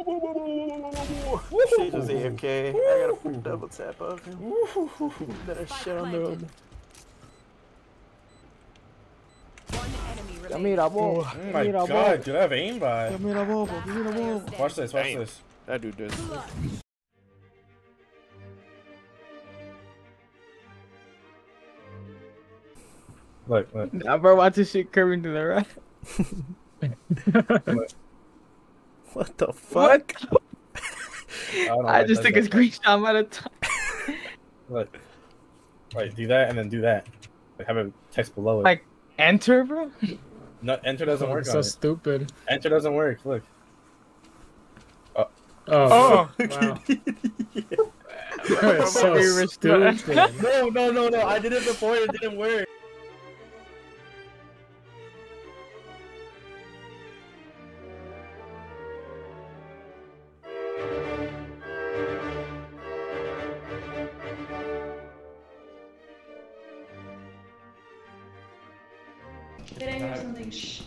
She just AFK. I gotta put double tap of him. Better shit on the road. Dame la boba. Oh my la god, boba. dude, I have aimbot. Dame la boba. Dame la boba. Watch this, watch Damn. this. That dude does. Look, look. Nah, bro, watch this shit curving to the right. What the fuck? I, I just does took a that. screenshot at a time. Look. Right, do that and then do that. Like, have a text below it. Like- Enter, bro. no, enter doesn't oh, work so on it. stupid. Enter doesn't work. Look. Oh, Oh, oh wow. You're so Very stupid. No, no, no, no. I did it before. It didn't work. Did I hear something? Shh.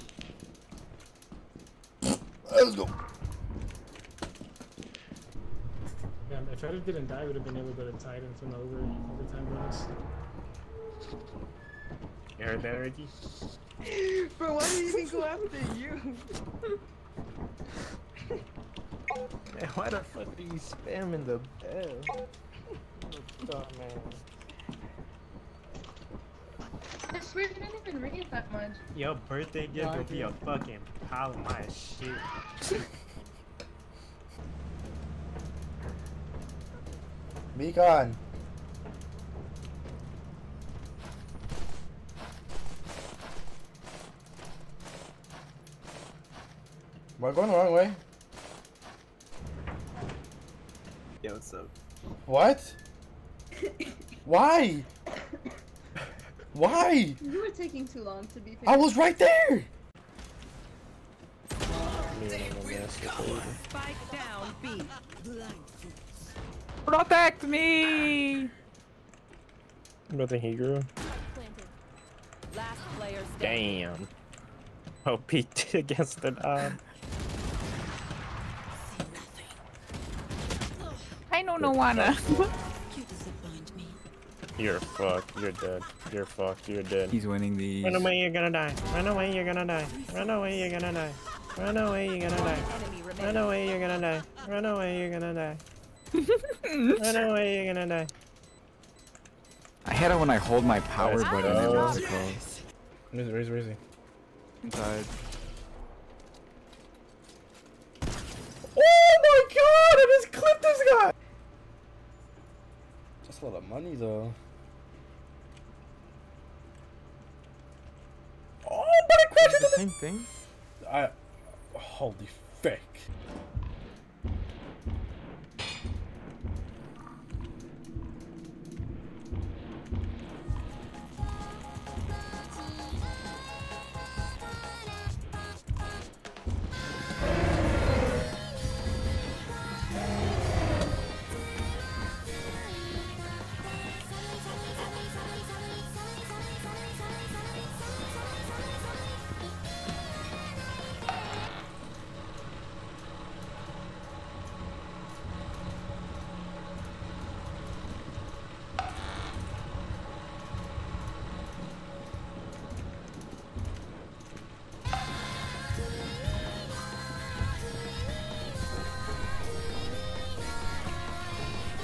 Damn, if Edit didn't die, we would have been able to go to Titans and over time bonus. You heard that, Ricky? Bro, why did he even go after you? Man, why the fuck are you spamming the bell? Oh, man. I swear it didn't even ring it that much. Your birthday gift will be a fucking pile of my shit. Be gone. Am I going the wrong way? Yeah, what's up? What? Why? Why? You were taking too long to be I was right there. Spike down B. Protect me! You don't think he grew? Last player. Damn. Oh, Pete against the dog. I don't know no wanna. You're fucked. You're dead. You're fucked. You're dead. He's winning these. Run away, you're gonna die. Run away, you're gonna die. Run away, you're gonna die. Run away, you're gonna die. Run away, you're gonna die. Run away, you're gonna die. Run away, you're gonna die. I hate it when I hold my power Let's button and go. what's it called? Where is, where is, where is he? Inside. Oh my god! I just clipped this guy! That's a lot of money though. Oh, but I crashed into Same thing? I. Holy frick.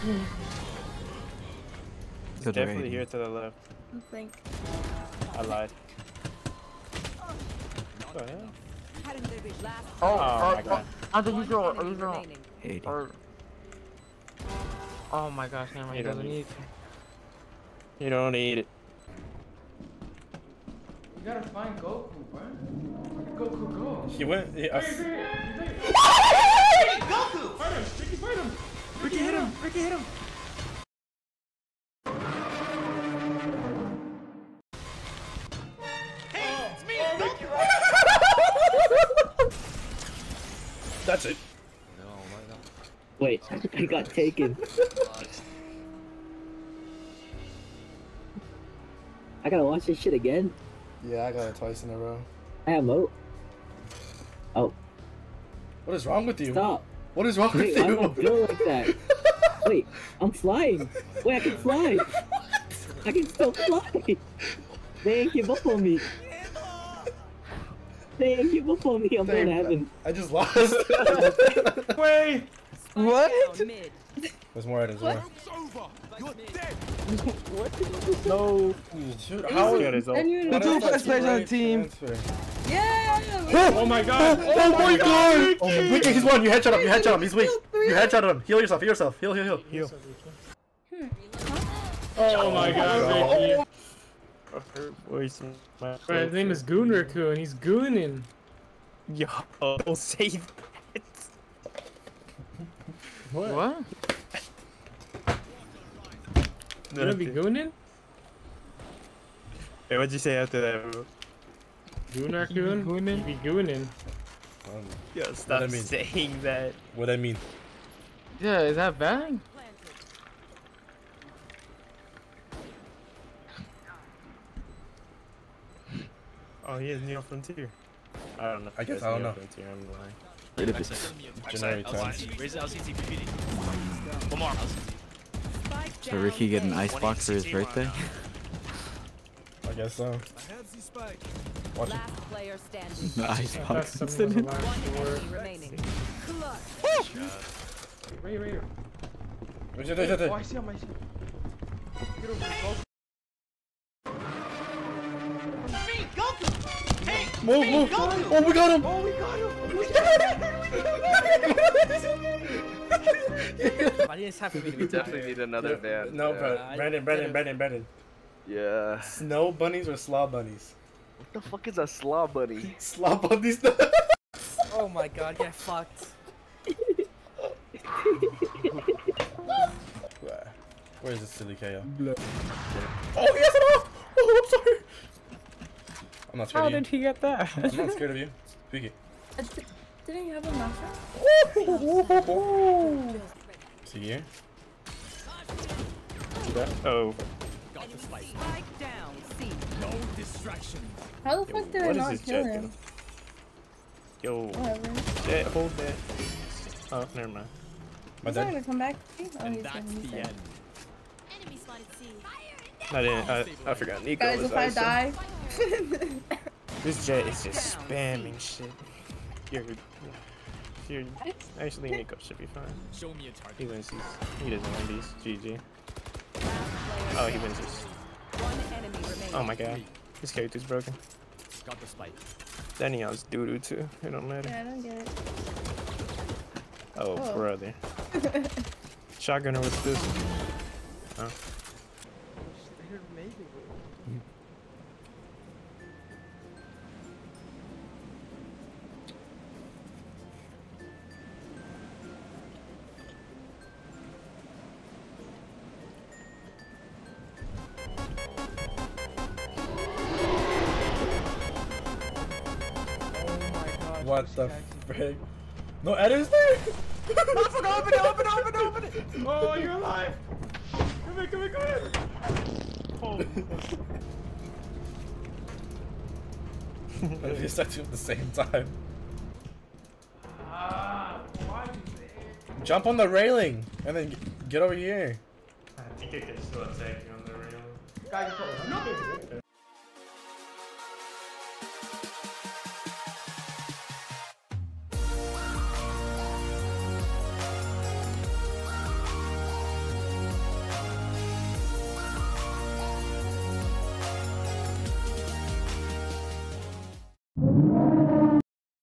Good Definitely rating. here to the left. I think. I lied. What the hell? Last Oh, oh, oh my oh, god. I think one enemy remaining. 80. Oh my gosh, never mind. You He don't doesn't need- need to. You don't need it. You gotta find Goku, bro. Where did Goku go? He went. He, I, Goku! Fight him! Ricky, fight him! Ricky, hit him! Ricky, hit him! that's it. Wait, I got taken. I gotta watch this shit again. Yeah, I got it twice in a row. I have mo. Oh, What is wrong with you? stop. What is wrong Wait, with why am I you? built like that? Wait, I'm flying. Wait, I can fly. I can still fly. They ain't give up on me. They ain't give up on me. I'm going to heaven. I just lost. Wait! What? Down mid. There's more items. More. No. Dude, how Good as all. Then you The two best players on the team. Yeah. Oh my god! Oh, oh my god! Oh my Wiki, he's one. You headshot him. You headshot him. He's weak. You headshot him. Heal yourself. Heal yourself. Heal, heal, heal. Heal. Oh my god, oh Vicky. Her voice. My his name is Gunriku and he's gooning. Yo, don't say that. What? What? You gonna be gooning? Hey, what'd you say after that, bro? Gunarkun? Goonin? You be gooning. Um, Yo, stop I mean? saying that. what I mean? Yeah, is that bad? Oh, he is Neo Frontier. I don't know. I guess I don't Neo know. Frontier, I'm lying. Wait a bit. Generic terms. Spike So Ricky get an A. icebox for his birthday? I guess so. Watch it. Last player standing. The That's icebox. something was One allowed for. enemy remaining. Right, right. Wait, wait, wait, wait. Oh, I see him. I see him. Get over here, go. Move, move. Oh, we got him. Oh, we got him. Why do you just have to be We definitely need another van. No, bro. Brandon, Brandon, didn't- Brandon, Brandon. Yeah. Snow bunnies or slaw bunnies? What the fuck is a slaw bunny? slaw bunnies. Oh my god, get fucked. Where is this silly KAY/O? Oh, he has it off! Oh, I'm sorry. I'm not scared How of you. did he get that? I'm not scared of you. Speak it. Didn't you have a mushroom? See here? Oh, Spike. How the fuck did I what is not kill Jett him? Yo, Whatever. Jett, hold that. Oh, never mind. My He's not dad. gonna come back. Oh, he's gonna be dead. I didn't. I, I forgot. Nico Guys, was if I die, This Jett is just spamming shit. You're, you're, actually, Nico should be fine. Show me a target. He wins these. He doesn't win these. GG. Last Oh, he wins these. One enemy remaining. Oh my god. This character's broken. Got the spike. That Neon's doo doo too. It don't matter. yeah, I don't get it. Oh, Oh. brother. Shotgunner with this. Huh? What the frick? No editors there? Open, open it, open it, open it, open it. Oh, you're alive! Come here, come here, come here! Oh, They set you at the same time. Jump on the railing and then get over here. I think I can still attack you on the rail. Guys, no.